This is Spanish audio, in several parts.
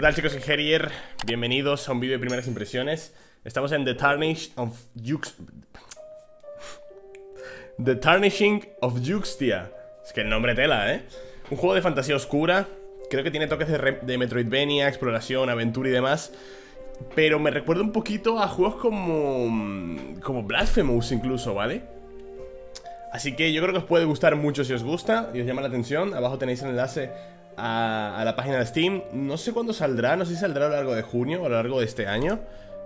¿Qué tal chicos? Soy Herier Bienvenidos a un vídeo de primeras impresiones Estamos en The Tarnish of Jux... The Tarnishing of Juxtia Es que el nombre tela, ¿eh? Un juego de fantasía oscura Creo que tiene toques de, de Metroidvania, exploración, aventura y demás Pero me recuerda un poquito a juegos como... Como Blasphemous incluso, ¿vale? Así que yo creo que os puede gustar mucho si os gusta y os llama la atención. Abajo tenéis el enlace a, la página de Steam. No sé cuándo saldrá, no sé si saldrá a lo largo de junio o a lo largo de este año.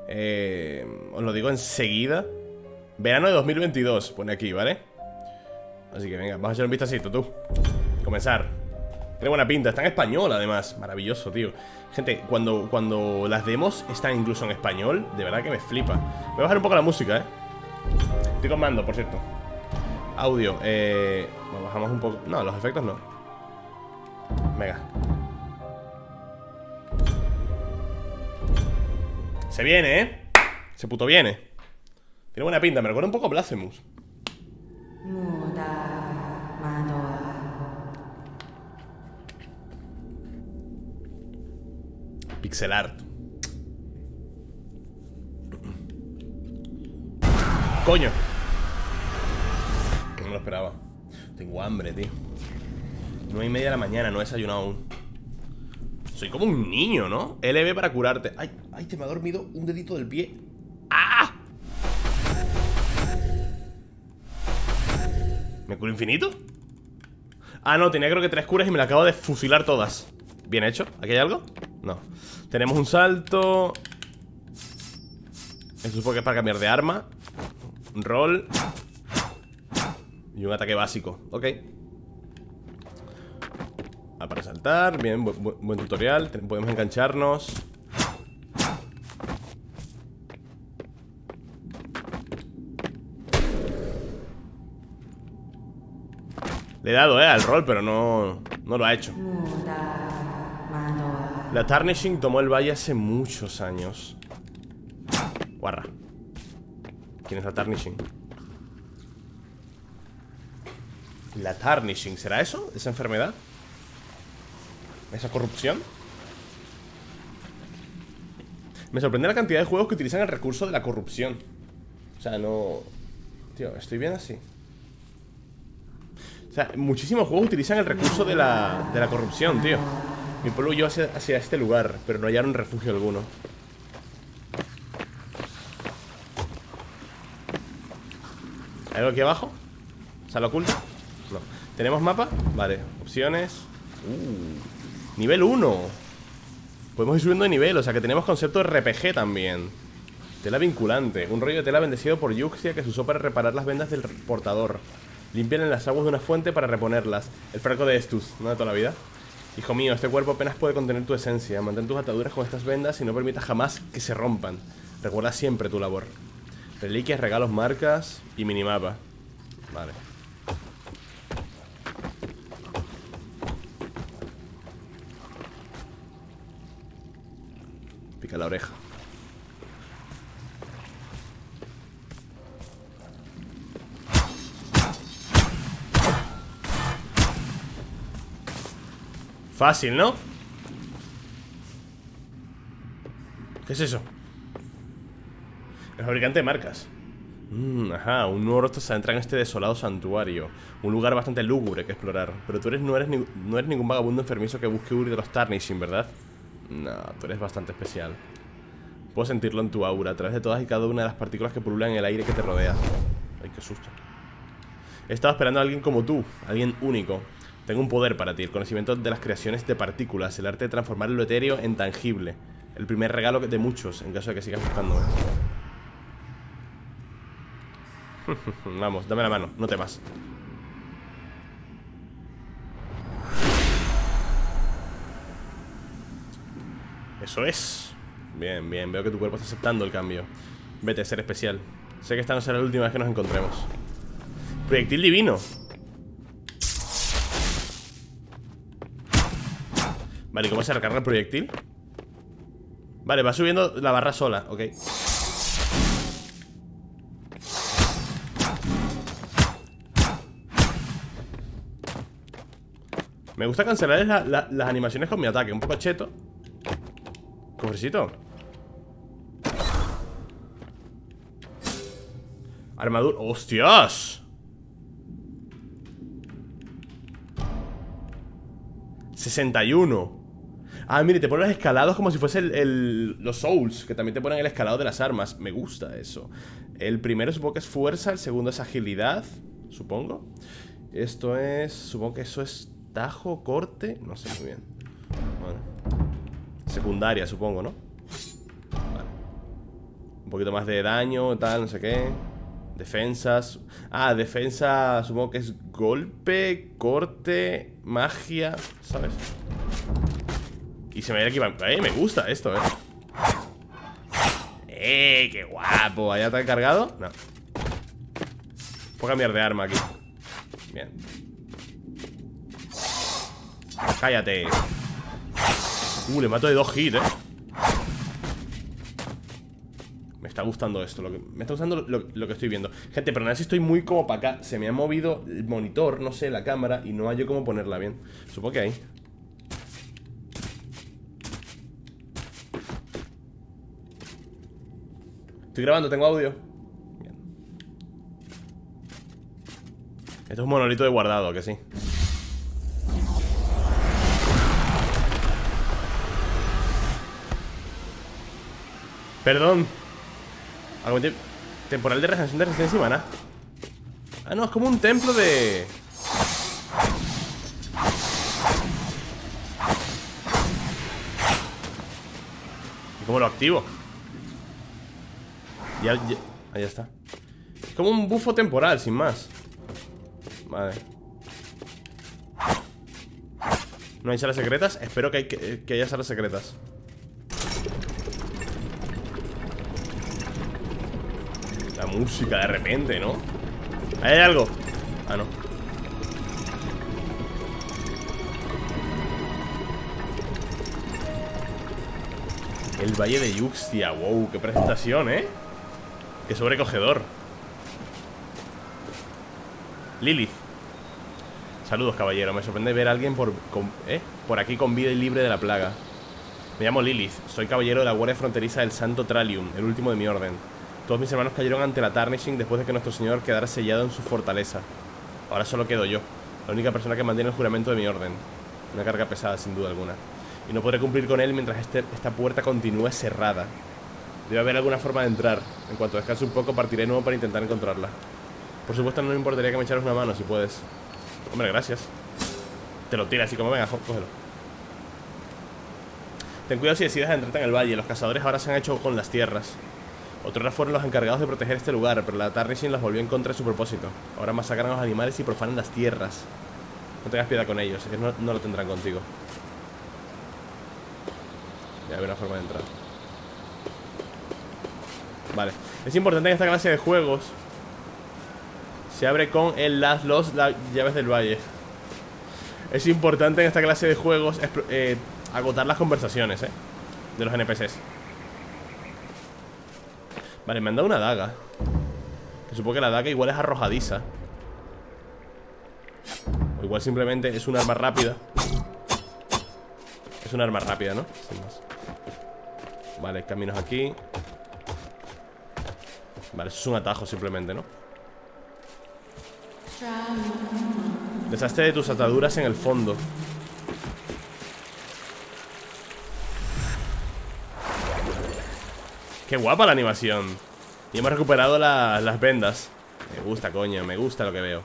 Eh, os lo digo enseguida. Verano de 2022, pone aquí, ¿vale? Así que venga, vamos a echar un vistacito, tú. Comenzar. Tiene buena pinta, está en español además. Maravilloso, tío. Gente, cuando, cuando las demos están incluso en español, de verdad que me flipa. Voy a bajar un poco la música, ¿eh? Estoy con mando, por cierto. Audio, eh... bajamos un poco... No, los efectos no Venga. Se viene, ¿eh? Se puto viene. Tiene buena pinta, me recuerda un poco a Blasphemous. Pixel art. Coño. No me lo esperaba. Tengo hambre, tío Nueve y media de la mañana, no he desayunado aún. Soy como un niño, ¿no? LB para curarte. Ay, ay, te me ha dormido un dedito del pie. ¡Ah! ¿Me curo infinito? Ah, no, tenía creo que tres curas y me la acabo de fusilar todas. Bien hecho, ¿aquí hay algo? No. Tenemos un salto. Esto supongo que es para cambiar de arma. Un roll. Y un ataque básico, ok bien, bu- bu- buen, tutorial Podemos engancharnos Le he dado, eh, al rol, pero no, no lo ha hecho La Tarnishing tomó el valle hace muchos años Guarra ¿Quién es la Tarnishing? La Tarnishing, ¿será eso? ¿Esa enfermedad? ¿Esa corrupción? Me sorprende la cantidad de juegos que utilizan el recurso de la corrupción O sea, no... Tío, estoy bien así O sea, muchísimos juegos utilizan el recurso de la, de la corrupción, tío Mi pueblo huyó hacia, hacia este lugar Pero no hallaron refugio alguno ¿Hay algo aquí abajo? ¿Sala oculta? No ¿Tenemos mapa? Vale, opciones Uh, Nivel 1 Podemos ir subiendo de nivel, o sea que tenemos concepto de RPG también. Tela vinculante Un rollo de tela bendecido por Yuxia que se usó para reparar las vendas del portador. Limpian en las aguas de una fuente para reponerlas. El fraco de Estus, ¿no? De toda la vida. Hijo mío, este cuerpo apenas puede contener tu esencia. Mantén tus ataduras con estas vendas y no permitas jamás que se rompan. Recuerda siempre tu labor. Reliquias, regalos, marcas y minimapa. Vale Pica la oreja Fácil, ¿no? ¿Qué es eso? El fabricante de marcas Mm, Ajá, un nuevo rostro se adentra en este desolado santuario Un lugar bastante lúgubre que explorar Pero tú eres, no, eres no eres ningún vagabundo enfermizo que busque huir de los Tarnishing, ¿verdad? No, tú eres bastante especial. Puedo sentirlo en tu aura A través de todas y cada una de las partículas que pululan en el aire que te rodea. Ay, qué susto. He estado esperando a alguien como tú Alguien único. Tengo un poder para ti El conocimiento de las creaciones de partículas El arte de transformar lo etéreo en tangible. El primer regalo de muchos En caso de que sigas buscándome Vamos, dame la mano, no temas Eso es. Bien, bien, veo que tu cuerpo está aceptando el cambio. Vete, ser especial. Sé que esta no será la última vez que nos encontremos. Proyectil divino. Vale, ¿y ¿cómo se recarga el proyectil? Vale, va subiendo la barra sola, ok. Me gusta cancelar la- la- las animaciones con mi ataque Un poco cheto Cofrecito Armadura. ¡Hostias! 61 Ah, mire, te ponen los escalados como si fuese los souls Que también te ponen el escalado de las armas. Me gusta eso. El primero supongo que es fuerza El segundo es agilidad Supongo. Esto es... Supongo que eso es tajo, corte No sé muy bien Secundaria, supongo, ¿no? Vale. Un poquito más de daño, tal, no sé qué. Defensas. Ah, defensa supongo que es golpe, corte, magia ¿Sabes? Y se me va equipando Eh, me gusta esto, eh. Eh, qué guapo ¿Allá está cargado? No. Puedo cambiar de arma aquí. Bien. Cállate Uh, le mato de dos hits, eh. Está gustando esto lo que, Me está gustando lo, que estoy viendo. Gente, pero nada si estoy muy como para acá. Se me ha movido el monitor, no sé, la cámara Y no hay cómo ponerla bien. Supongo que ahí. Estoy grabando, tengo audio. Bien. Esto es un monolito de guardado, que sí Perdón ¿Algún temporal de regeneración de resistencia y? Ah, no, es como un templo de... ¿Y cómo lo activo? Ya, ahí está Es como un bufo temporal, sin más Vale ¿No hay salas secretas? Espero que, hay, que haya salas secretas música de repente, ¿no? ¿Hay algo? Ah, no El Valle de Yuxtia, wow, qué presentación, ¿eh? Qué sobrecogedor Lilith Saludos, caballero Me sorprende ver a alguien por, ¿eh? por aquí con vida y libre de la plaga Me llamo Lilith Soy caballero de la Guardia Fronteriza del Santo Tralium El último de mi orden todos mis hermanos cayeron ante la Tarnishing después de que nuestro señor quedara sellado en su fortaleza. Ahora solo quedo yo, la única persona que mantiene el juramento de mi orden. Una carga pesada, sin duda alguna. Y no podré cumplir con él mientras este, esta puerta continúe cerrada. Debe haber alguna forma de entrar. En cuanto descanse un poco, partiré nuevo para intentar encontrarla. Por supuesto, no me importaría que me echaras una mano, si puedes. Hombre, gracias. Te lo tiras así como venga, cógelo. Ten cuidado si decides entrarte en el valle. Los cazadores ahora se han hecho con las tierras. Otros fueron los encargados de proteger este lugar, pero la Tarnishin los volvió en contra de su propósito. Ahora masacran a los animales y profanan las tierras. No tengas piedad con ellos, que no, lo tendrán contigo. Ya hay una forma de entrar. Vale. Es importante en esta clase de juegos se abre con el Last Lost, las llaves del valle. Es importante en esta clase de juegos eh, agotar las conversaciones, ¿eh? De los NPCs. Vale, me han dado una daga. Que supongo que la daga igual es arrojadiza. O igual simplemente es un arma rápida. Es un arma rápida, ¿no? Más. Vale, caminos aquí. Vale, eso es un atajo simplemente, ¿no? Deshazte de tus ataduras en el fondo Qué guapa la animación Y hemos recuperado las vendas Me gusta, coño, me gusta lo que veo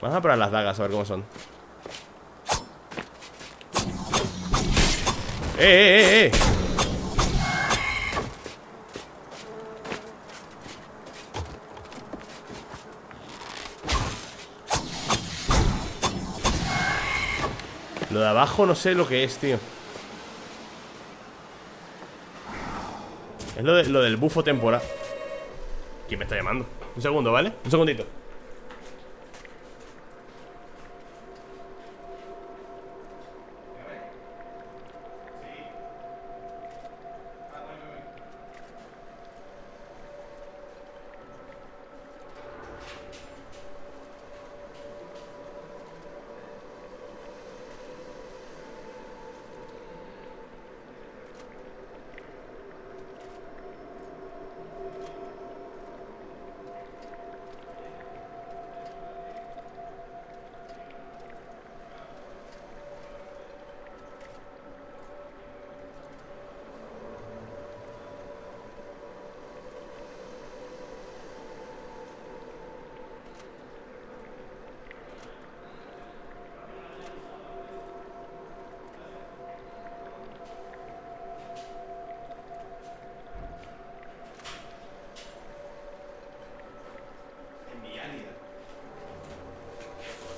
Vamos a probar las dagas, a ver cómo son ¡Eh, eh, eh! eh! Lo de abajo no sé lo que es, tío Es lo, de, lo del bufo temporal ¿Quién me está llamando? Un segundo, ¿vale? Un segundito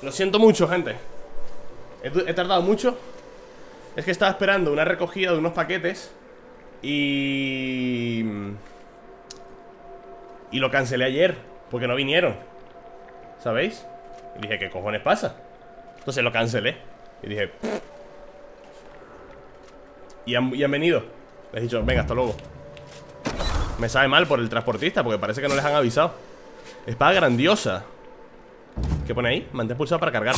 Lo siento mucho, gente. He, tardado mucho. Es que estaba esperando una recogida de unos paquetes Y... Y lo cancelé ayer Porque no vinieron ¿Sabéis? Y dije, ¿qué cojones pasa? Entonces lo cancelé Y dije... Y han, y han venido. Les he dicho, venga, hasta luego Me sabe mal por el transportista Porque parece que no les han avisado. Espada grandiosa ¿Qué pone ahí? Mantén pulsado para cargar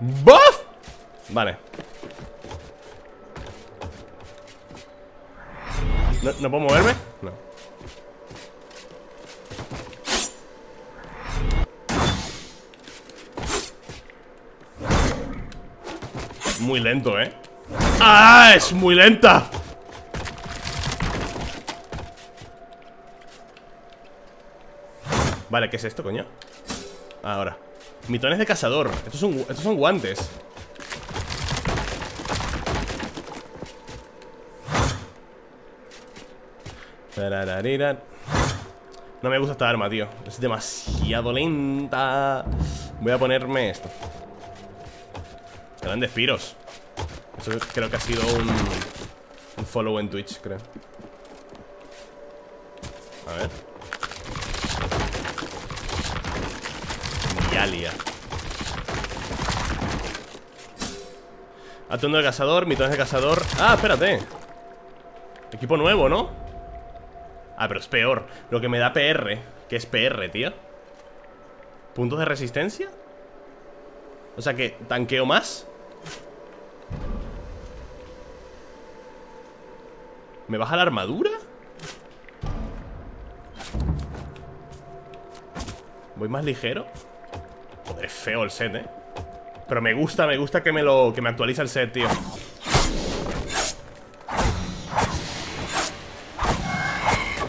¡Buff! Vale ¿No, ¿No puedo moverme? No Muy lento, ¿eh? ¡Ah! ¡Es muy lenta! Vale, ¿qué es esto, coño? Ahora. Mitones de cazador. Estos son, estos son guantes. No me gusta esta arma, tío. Es demasiado lenta. Voy a ponerme esto. Grandes piros. Eso creo que ha sido un, un follow en Twitch, creo. A ver Atuendo de cazador, mitones de cazador Ah, espérate Equipo nuevo, ¿no? Ah, pero es peor Lo que me da PR ¿Qué es PR, tío? ¿Puntos de resistencia? O sea que tanqueo más ¿Me baja la armadura? ¿Voy más ligero? Joder, feo el set, eh Pero me gusta, me gusta que me lo Que me actualiza el set, tío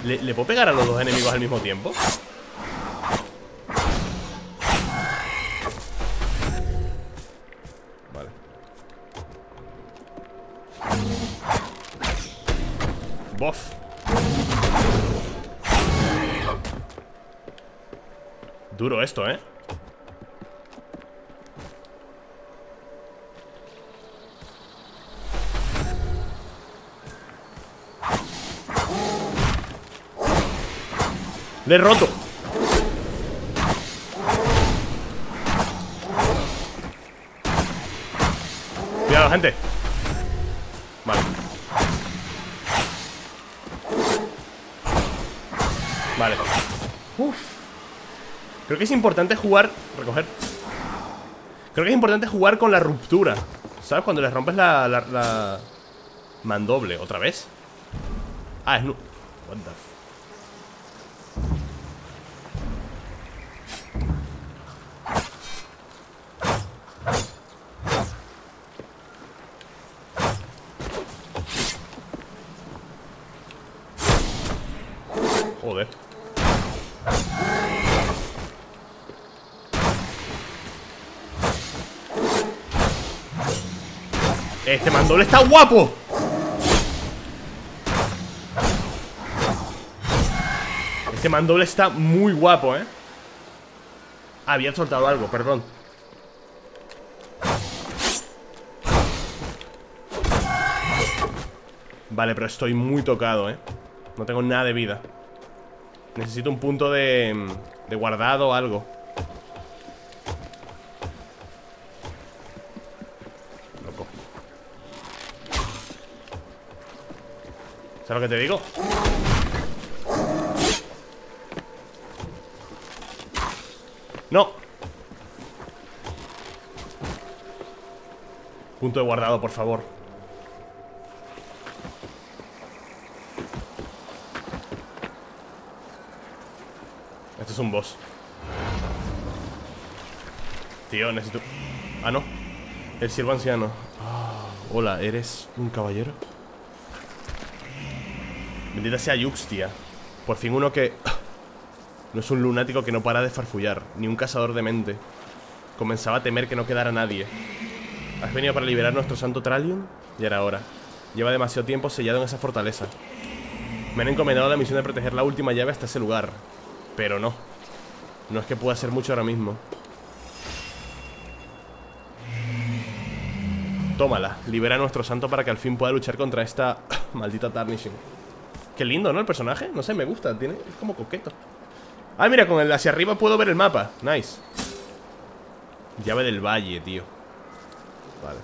¿Le, ¿Le puedo pegar a los dos enemigos al mismo tiempo? Vale Bof Duro esto, ¿eh? Le he roto Cuidado, gente Vale Vale Uf. Creo que es importante jugar Recoger Creo que es importante jugar con la ruptura ¿Sabes? Cuando le rompes la, la. Mandoble, ¿otra vez? Ah, es... What the Joder. Este mandoble está guapo. Este mandoble está muy guapo, ¿eh? Había soltado algo, perdón. Vale, pero estoy muy tocado, ¿eh? No tengo nada de vida Necesito un punto de, guardado o algo. Loco. ¿Sabes lo que te digo? No. Punto de guardado, por favor un boss. Tío, necesito... Ah, no. El siervo anciano. Ah, Hola, ¿eres un caballero? Bendita sea Yux, tía. Por fin uno que... No es un lunático que no para de farfullar Ni un cazador de mente. Comenzaba a temer que no quedara nadie. ¿Has venido para liberar nuestro santo Tralium? Ya era hora. Lleva demasiado tiempo sellado en esa fortaleza. Me han encomendado la misión de proteger la última llave hasta ese lugar Pero no No es que pueda hacer mucho ahora mismo. Tómala, libera a nuestro santo para que al fin pueda luchar contra esta maldita Tarnishing. Qué lindo, ¿no? El personaje, no sé, me gusta, tiene, es como coqueto. Ah, mira, con el hacia arriba puedo ver el mapa. Nice. Llave del valle, tío. Vale.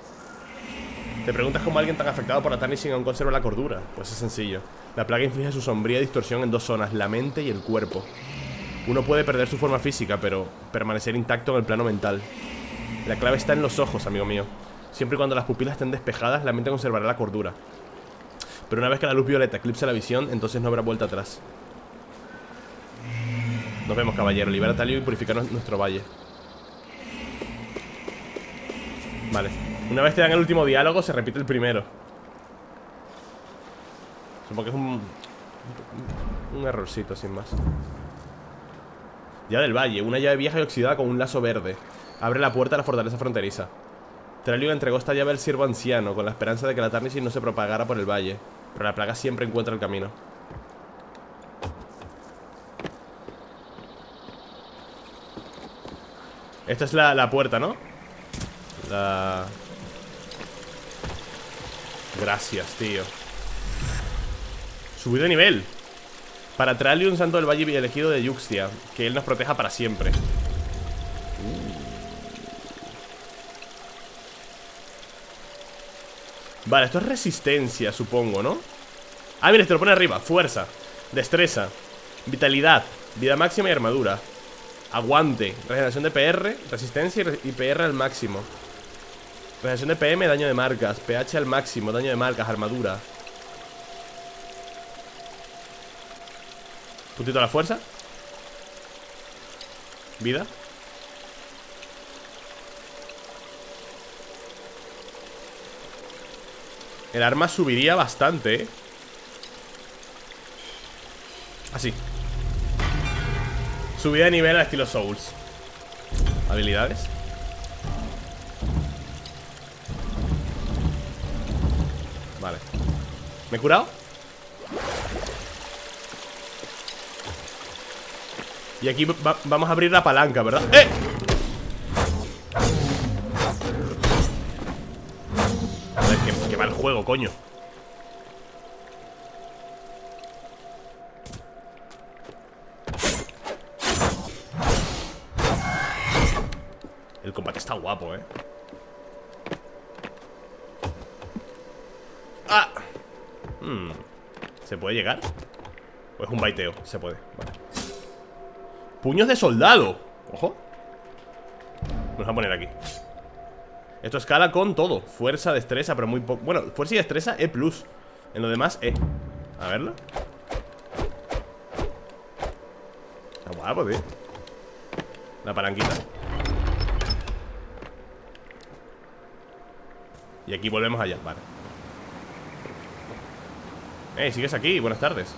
Te preguntas cómo alguien tan afectado por la Tarnishing aún conserva la cordura. Pues es sencillo. La plaga inflige su sombría distorsión en dos zonas La mente y el cuerpo Uno puede perder su forma física, pero permanecer intacto en el plano mental. La clave está en los ojos, amigo mío. Siempre y cuando las pupilas estén despejadas, la mente conservará la cordura. Pero una vez que la luz violeta eclipse la visión, entonces no habrá vuelta atrás. Nos vemos, caballero. Libera Talio y purifica nuestro valle. Vale. Una vez te dan el último diálogo, se repite el primero. Supongo que es un... Un errorcito, sin más Ya del valle Una llave vieja y oxidada con un lazo verde. Abre la puerta a la fortaleza fronteriza. Trelio entregó esta llave al siervo anciano Con la esperanza de que la Tarnishin no se propagara por el valle Pero la plaga siempre encuentra el camino. Esta es la, la puerta, ¿no? La... Gracias, tío. Subir de nivel Para traerle un santo del valle elegido de Yuxtia Que él nos proteja para siempre. Vale, esto es resistencia, supongo, ¿no? Ah, mira, te lo pone arriba. Fuerza, destreza, vitalidad Vida máxima y armadura. Aguante, regeneración de PR Resistencia y PR al máximo. Regeneración de PM, daño de marcas. pH al máximo, daño de marcas, armadura Puntito la fuerza. Vida. El arma subiría bastante, ¿eh? Así. Subida de nivel al estilo Souls. Habilidades. Vale. ¿Me he curado? Y aquí vamos a abrir la palanca, ¿verdad? ¡Eh! va el juego, coño El combate está guapo, eh ¡Ah! Hmm. ¿Se puede llegar? ¿O es un baiteo? Se puede, vale Puños de soldado. Ojo. Vamos a poner aquí. Esto escala con todo. Fuerza, destreza, pero muy poco Bueno, fuerza y destreza, E+. En lo demás, E. A verlo. Está guapo, tío. La palanquita. Y aquí volvemos allá, vale. Eh, sigues aquí, buenas tardes.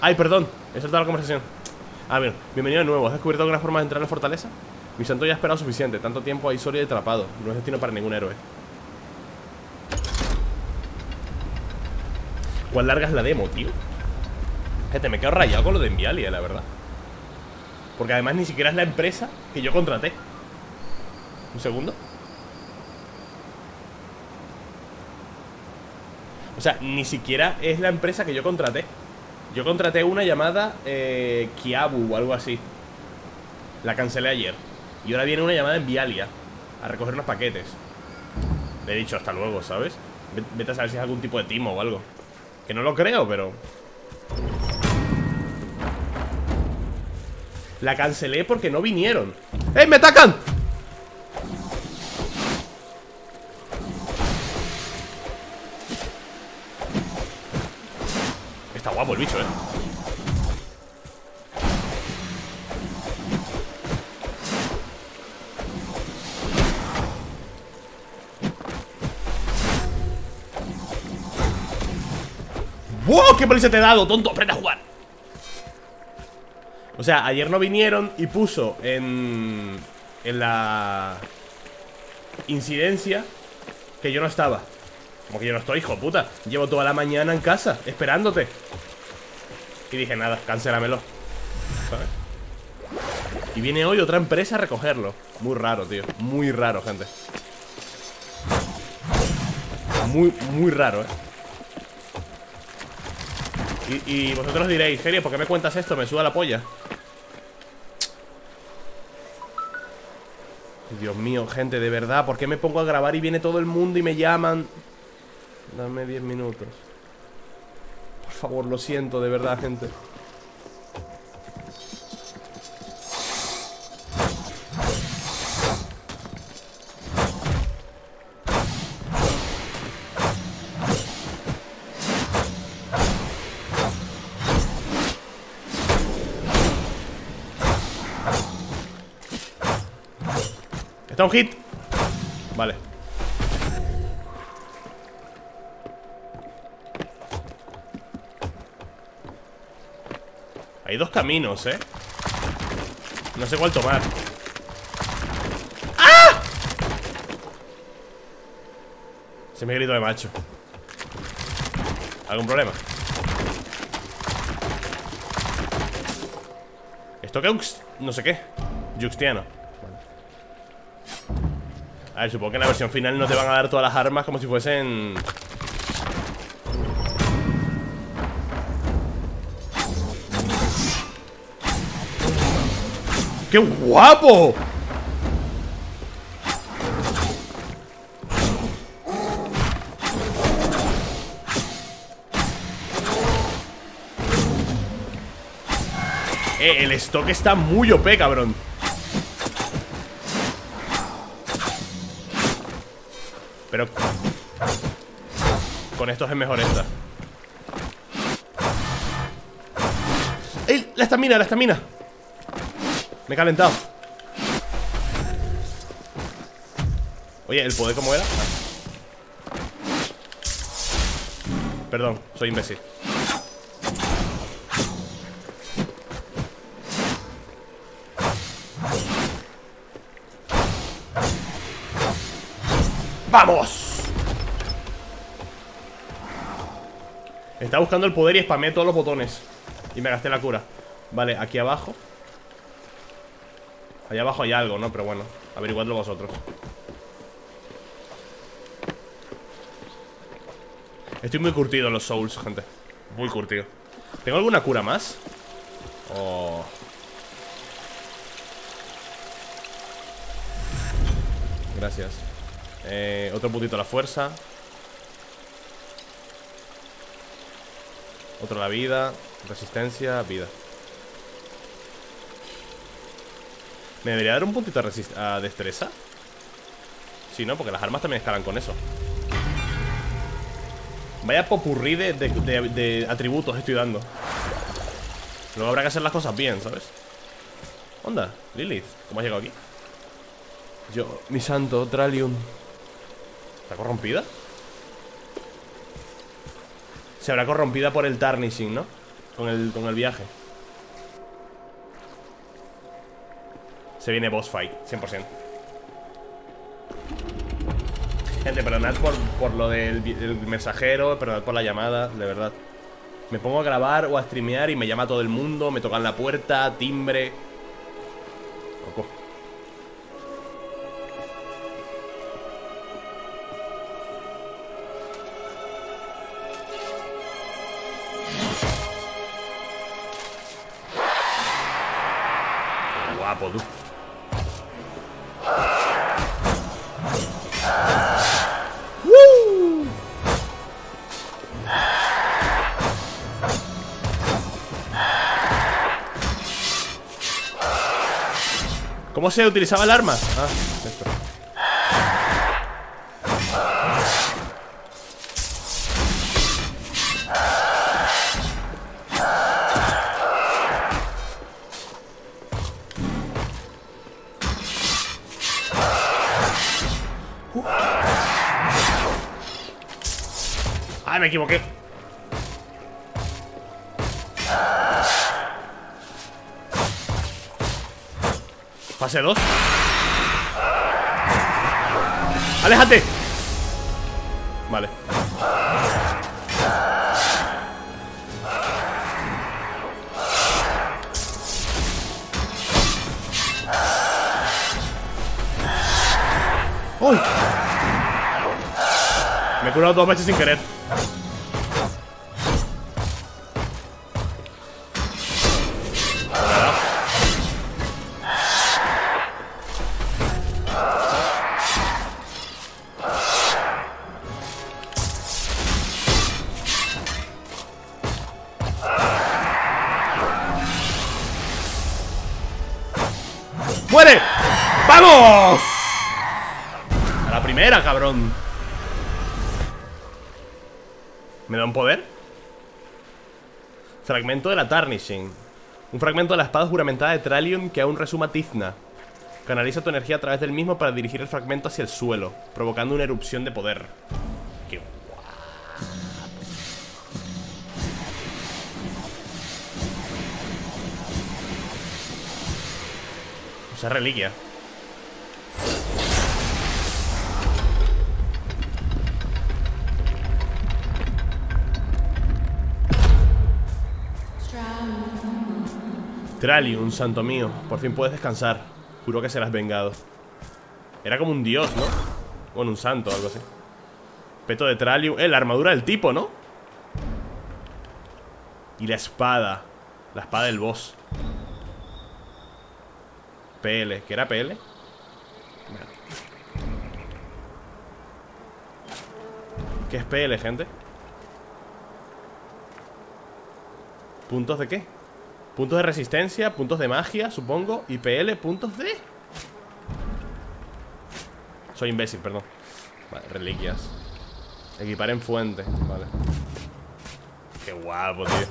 Ay, perdón, he saltado la conversación. A ver, bienvenido de nuevo. ¿Has descubierto alguna forma de entrar a la fortaleza? Mi santo ya ha esperado suficiente. Tanto tiempo ahí solo y atrapado. No es destino para ningún héroe. ¿Cuál larga es la demo, tío? Gente, me quedo rayado con lo de Envialia, la verdad. Porque además ni siquiera es la empresa que yo contraté. Un segundo. O sea, ni siquiera es la empresa que yo contraté Yo contraté una llamada eh, Kiabu o algo así. La cancelé ayer. Y ahora viene una llamada en Vialia A recoger unos paquetes. Le he dicho hasta luego, ¿sabes? Vete a saber si es algún tipo de timo o algo. Que no lo creo, pero... La cancelé porque no vinieron. ¡Eh, me atacan! Guapo el bicho, eh ¡Wow! ¡Qué paliza te he dado, tonto! ¡Aprende a jugar! O sea, ayer no vinieron y puso en... En la... Incidencia Que yo no estaba Como que yo no estoy, hijo puta. Llevo toda la mañana en casa, esperándote. Y dije, nada, cancélamelo. ¿Sabes? Y viene hoy otra empresa a recogerlo. Muy raro, tío. Muy raro, gente. Muy, muy raro, eh. Y, y vosotros diréis, Gerio, ¿por qué me cuentas esto? Me suda la polla Dios mío, gente, de verdad ¿Por qué me pongo a grabar y viene todo el mundo y me llaman? Dame 10 minutos. Por favor, lo siento, de verdad, gente. Está un hit Vale Hay dos caminos, ¿eh? No sé cuál tomar ¡Ah! Se me grito de macho ¿Algún problema? ¿Esto qué? No sé qué Juxtiano a ver, supongo que en la versión final no te van a dar todas las armas como si fuesen... ¡Qué guapo! Eh, el stock está muy OP, cabrón Pero Con estos es mejor esta ¡Ey! La estamina, la estamina Me he calentado. Oye, ¿el poder cómo era? Perdón, soy imbécil. ¡Vamos! Estaba buscando el poder y spamé todos los botones. Y me gasté la cura. Vale, aquí abajo Allá abajo hay algo, ¿no? Pero bueno, averiguadlo vosotros. Estoy muy curtido en los souls, gente. Muy curtido. ¿Tengo alguna cura más? Oh... Gracias. Eh, otro puntito a la fuerza. Otro a la vida. Resistencia, vida ¿Me debería dar un puntito a, destreza? Sí, ¿no? Porque las armas también escalan con eso Vaya popurrí de, de, atributos estoy dando Luego habrá que hacer las cosas bien, ¿sabes? Onda, Lilith, ¿cómo has llegado aquí? Yo, mi santo, Tralium ¿Está corrompida? Se habrá corrompida por el tarnishing, ¿no? Con el, con el viaje Se viene boss fight, 100% Gente, perdonad por, por lo del, mensajero Perdonad por la llamada, de verdad. Me pongo a grabar o a streamear y me llama todo el mundo Me tocan la puerta, timbre se utilizaba el arma? Ah, esto. Ah, me equivoqué Fase 2 ¡Aléjate! Vale ¡Uy! Me he curado dos veces sin querer ¿Me da un poder? Fragmento de la Tarnishing. Un fragmento de la espada juramentada de Tralium que aún resuma Tizna. Canaliza tu energía a través del mismo para dirigir el fragmento hacia el suelo Provocando una erupción de poder. Qué Esa reliquia Tralium, santo mío Por fin puedes descansar Juro que serás vengado Era como un dios, ¿no? Bueno, un santo algo así Peto de Tralium Eh, la armadura del tipo, ¿no? Y la espada La espada del boss PL, ¿qué era PL? ¿Qué es PL, gente? ¿Puntos de qué? Puntos de resistencia, puntos de magia, supongo Y PL, puntos de... Soy imbécil, perdón. Vale, reliquias. Equipar en fuente, vale. Qué guapo, tío.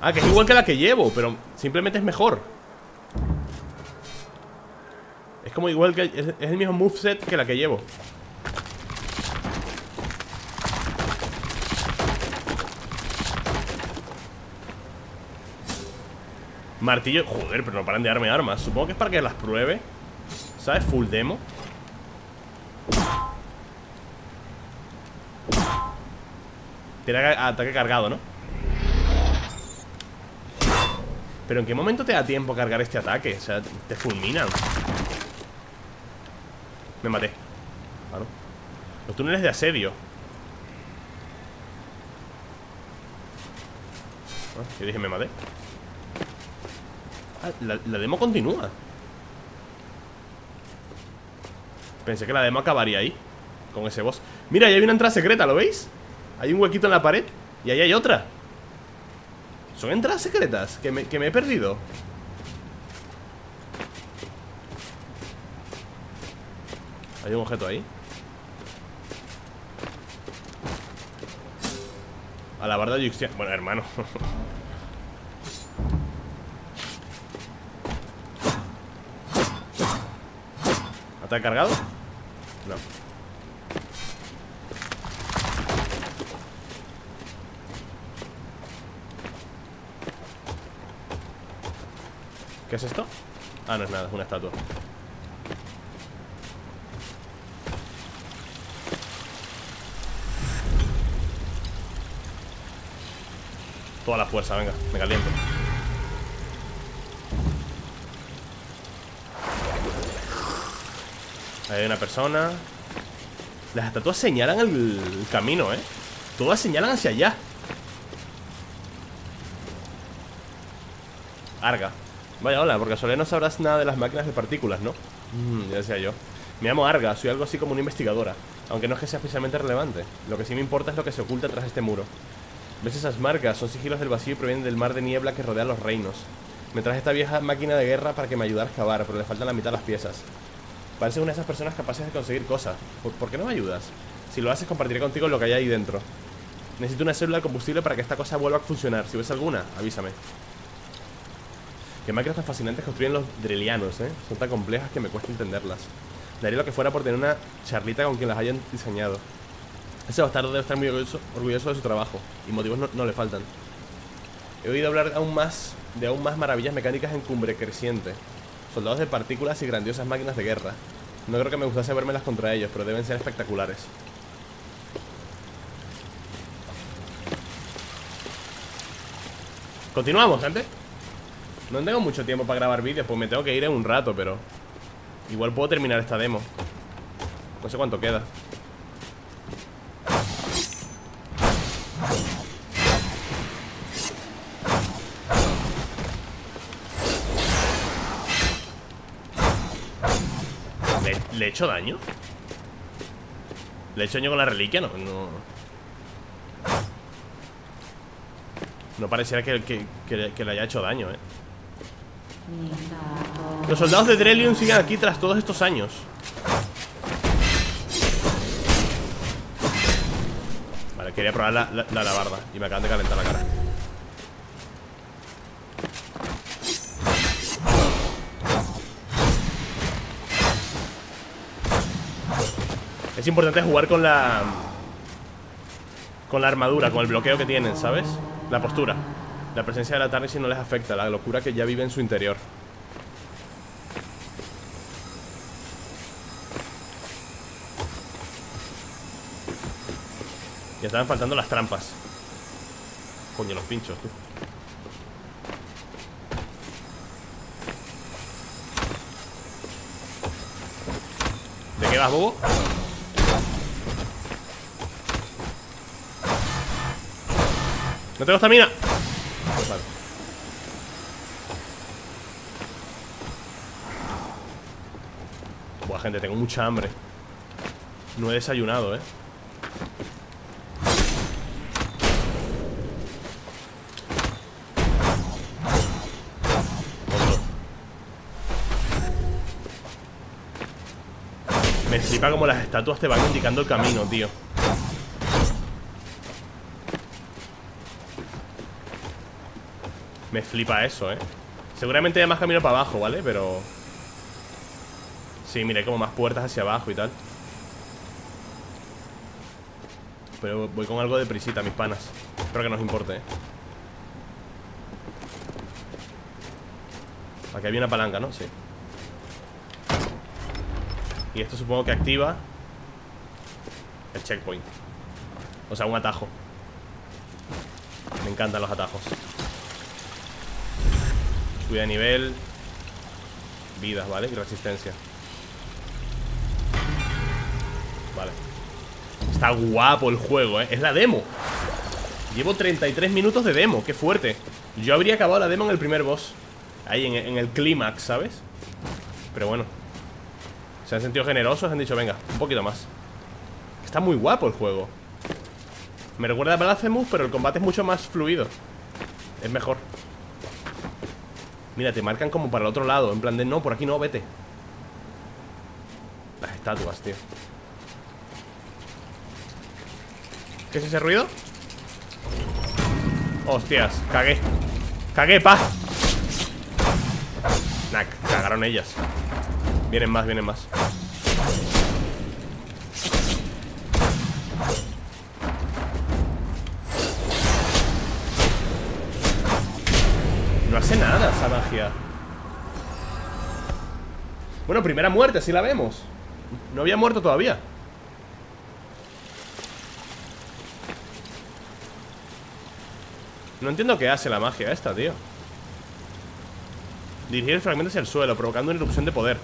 Ah, que es igual que la que llevo Pero simplemente es mejor. Es como igual que... Es, el mismo moveset que la que llevo Martillo, joder, pero no paran de darme armas. Supongo que es para que las pruebe ¿Sabes? Full demo. Tiene ataque cargado, ¿no? Pero ¿en qué momento te da tiempo cargar este ataque? O sea, te fulminan. Me maté. Claro. Los túneles de asedio. Ah, Yo dije me maté Ah, la, demo continúa. Pensé que la demo acabaría ahí Con ese boss. Mira, ahí hay una entrada secreta, ¿lo veis? Hay un huequito en la pared Y ahí hay otra. Son entradas secretas que me, que me he perdido. Hay un objeto ahí. A la barda Bueno, hermano ¿Está cargado? No ¿Qué es esto? Ah, no es nada, es una estatua Toda la fuerza, venga, me caliento Hay una persona. Las estatuas señalan el camino, ¿eh? Todas señalan hacia allá. Arga. Vaya, hola, porque Solé no sabrás nada de las máquinas de partículas, ¿no? Mm, ya decía yo. Me llamo Arga, soy algo así como una investigadora Aunque no es que sea especialmente relevante. Lo que sí me importa es lo que se oculta tras este muro. ¿Ves esas marcas? Son sigilos del vacío y provienen del mar de niebla que rodea los reinos. Me traje esta vieja máquina de guerra para que me ayudara a excavar Pero le faltan la mitad de las piezas Parece una de esas personas capaces de conseguir cosas. ¿Por, qué no me ayudas? Si lo haces compartiré contigo lo que hay ahí dentro. Necesito una célula de combustible para que esta cosa vuelva a funcionar. Si ves alguna, avísame. Qué máquinas tan fascinantes construyen los drelianos, ¿eh? Son tan complejas que me cuesta entenderlas. Daría lo que fuera por tener una charlita con quien las hayan diseñado. Ese bastardo debe estar muy orgulloso, de su trabajo Y motivos no, no le faltan. He oído hablar aún más de aún más maravillas mecánicas en cumbre creciente soldados de partículas y grandiosas máquinas de guerra. No creo que me gustase vermelas contra ellos, pero deben ser espectaculares. Continuamos, gente. No tengo mucho tiempo para grabar vídeos, pues me tengo que ir en un rato, pero... Igual puedo terminar esta demo. No sé cuánto queda. Hecho daño? ¿Le he hecho daño con la reliquia? No, no... No pareciera que, le haya hecho daño, eh Los soldados de Drelion siguen aquí tras todos estos años Vale, quería probar la, la, la alabarda Y me acaban de calentar la cara Es importante jugar con la... Con la armadura, con el bloqueo que tienen, ¿sabes? La postura La presencia de la si no les afecta La locura que ya vive en su interior Ya estaban faltando las trampas Coño, los pinchos, tú ¿De qué vas, bobo? No tengo estamina Vale. Buah, gente, tengo mucha hambre. No he desayunado, eh Me flipa como las estatuas te van indicando el camino, tío Me flipa eso, ¿eh? Seguramente hay más camino para abajo, ¿vale? Pero... Sí, mira, como más puertas hacia abajo y tal Pero voy con algo de prisita, mis panas Espero que nos importe, ¿eh? Aquí había una palanca, ¿no? Sí Y esto supongo que activa El checkpoint O sea, un atajo Me encantan los atajos Subida de nivel Vidas, ¿vale? Y resistencia. Vale. Está guapo el juego, ¿eh? Es la demo. Llevo 33 minutos de demo, qué fuerte. Yo habría acabado la demo en el primer boss. Ahí, en, el clímax, ¿sabes? Pero bueno. Se han sentido generosos, han dicho, venga, un poquito más Está muy guapo el juego. Me recuerda a Blasphemous, pero el combate es mucho más fluido. Es mejor Mira, te marcan como para el otro lado En plan de, no, por aquí no, vete Las estatuas, tío. ¿Qué es ese ruido? Hostias, cagué. Cagué, pa Nah, cagaron ellas. Vienen más, vienen más. No hace nada esa magia. Bueno, primera muerte, así la vemos. No había muerto todavía. No entiendo qué hace la magia esta, tío. Dirigir el fragmento hacia el suelo Provocando una erupción de poder.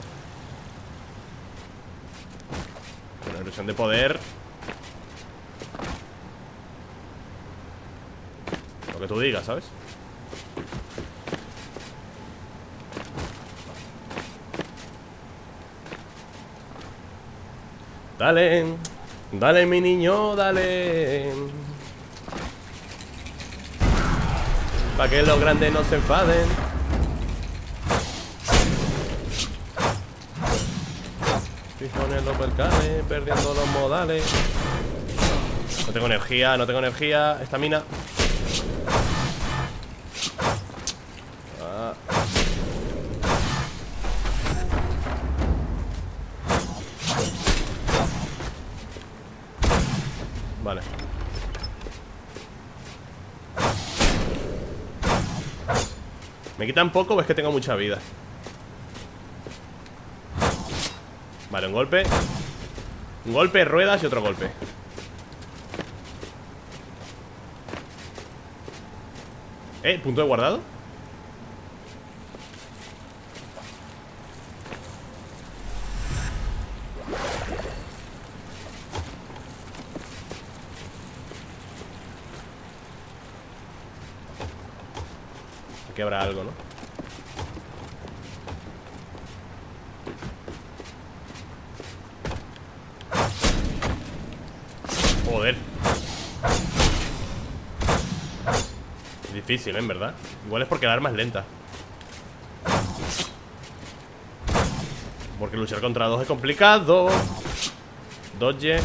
Una erupción de poder. Lo que tú digas, ¿sabes? Dale, dale mi niño, dale. Para que los grandes no se enfaden. Fijones los percanes, perdiendo los modales. No tengo energía, no tengo energía. Estamina ¿Me quitan poco o es que tengo mucha vida? Vale, un golpe. Un golpe, ruedas y otro golpe. Eh, punto de guardado Aquí habrá algo, ¿no? Joder. Es difícil, ¿eh? En verdad. Igual es porque el arma es lenta. Porque luchar contra dos es complicado. Dodge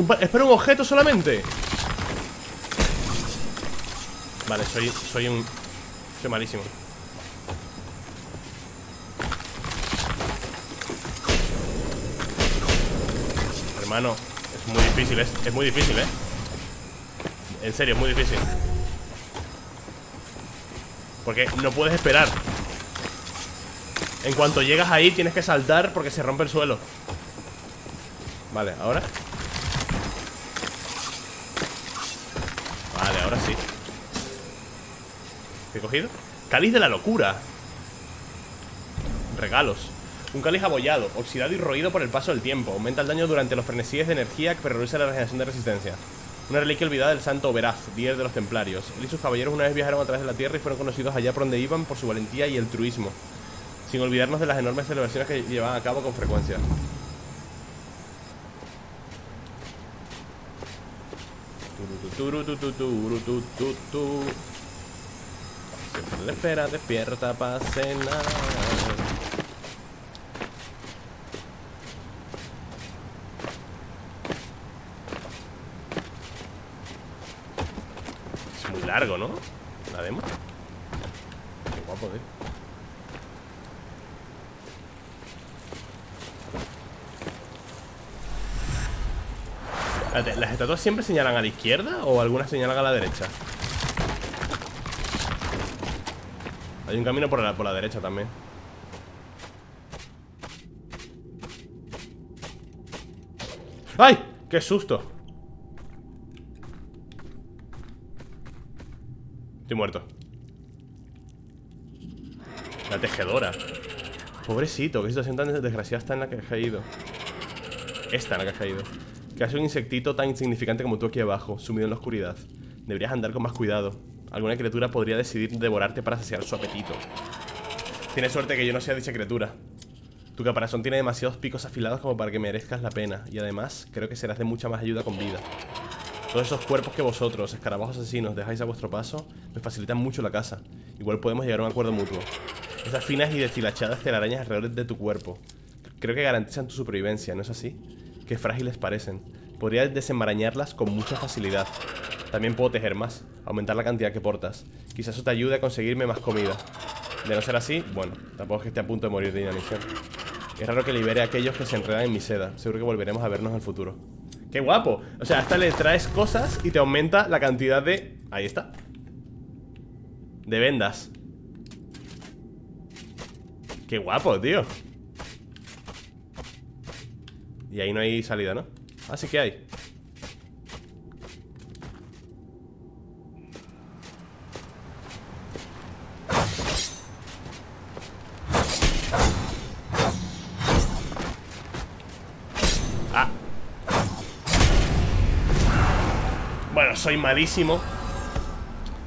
un, ¿Es para un objeto solamente? Vale, soy, soy un... Soy malísimo. Hermano Es muy difícil, es, es muy difícil, eh En serio, es muy difícil. Porque no puedes esperar. En cuanto llegas ahí Tienes que saltar porque se rompe el suelo. Vale, ahora ¿Qué he cogido? Cáliz de la locura. Regalos. Un cáliz abollado, oxidado y roído por el paso del tiempo. Aumenta el daño durante los frenesíes de energía Pero reduce la regeneración de resistencia. Una reliquia olvidada del santo Oberaz, líder de los templarios. Él y sus caballeros una vez viajaron a través de la tierra Y fueron conocidos allá por donde iban por su valentía y el truismo Sin olvidarnos de las enormes celebraciones que llevaban a cabo con frecuencia La espera despierta para cenar Es muy largo, ¿no? La demo Qué guapo, Espérate, ¿las estatuas siempre señalan a la izquierda o algunas señalan a la derecha? Hay un camino por la, por la derecha también. ¡Ay! ¡Qué susto! Estoy muerto. La tejedora. Pobrecito, qué situación tan desgraciada está en la que ha caído Esta en la que ha caído Casi un insectito tan insignificante como tú aquí abajo Sumido en la oscuridad. Deberías andar con más cuidado Alguna criatura podría decidir devorarte para saciar su apetito. Tienes suerte que yo no sea dicha criatura. Tu caparazón tiene demasiados picos afilados como para que merezcas la pena Y además, creo que serás de mucha más ayuda con vida. Todos esos cuerpos que vosotros, escarabajos asesinos, dejáis a vuestro paso Me facilitan mucho la casa Igual podemos llegar a un acuerdo mutuo. Esas finas y deshilachadas telarañas alrededor de tu cuerpo Creo que garantizan tu supervivencia, ¿no es así? Qué frágiles parecen. Podrías desenmarañarlas con mucha facilidad también puedo tejer más, aumentar la cantidad que portas. Quizás eso te ayude a conseguirme más comida. De no ser así, bueno, tampoco es que esté a punto de morir de inanición. Es raro que libere a aquellos que se enredan en mi seda. Seguro que volveremos a vernos en el futuro. ¡Qué guapo! O sea, hasta le traes cosas y te aumenta la cantidad de... Ahí está De vendas. ¡Qué guapo, tío! Y ahí no hay salida, ¿no? Así que hay malísimo.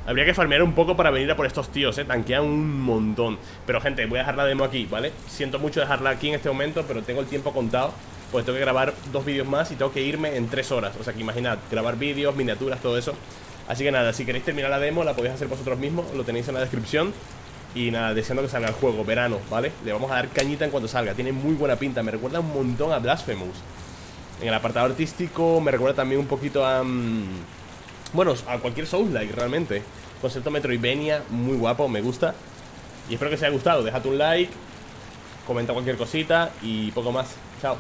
Habría que farmear un poco para venir a por estos tíos, eh. Tanquean un montón. Pero gente, voy a dejar la demo aquí, ¿vale? Siento mucho dejarla aquí en este momento Pero tengo el tiempo contado Pues tengo que grabar dos vídeos más y tengo que irme en tres horas. O sea que imaginad, grabar vídeos, miniaturas, todo eso. Así que nada, si queréis terminar la demo La podéis hacer vosotros mismos, lo tenéis en la descripción. Y nada, deseando que salga el juego, verano, ¿vale? Le vamos a dar cañita en cuanto salga Tiene muy buena pinta, me recuerda un montón a Blasphemous. En el apartado artístico me recuerda también un poquito a... Mm, bueno, a cualquier Souls-like realmente. Concepto Metroidvania, muy guapo, me gusta. Y espero que os haya gustado, déjate un like Comenta cualquier cosita y poco más. Chao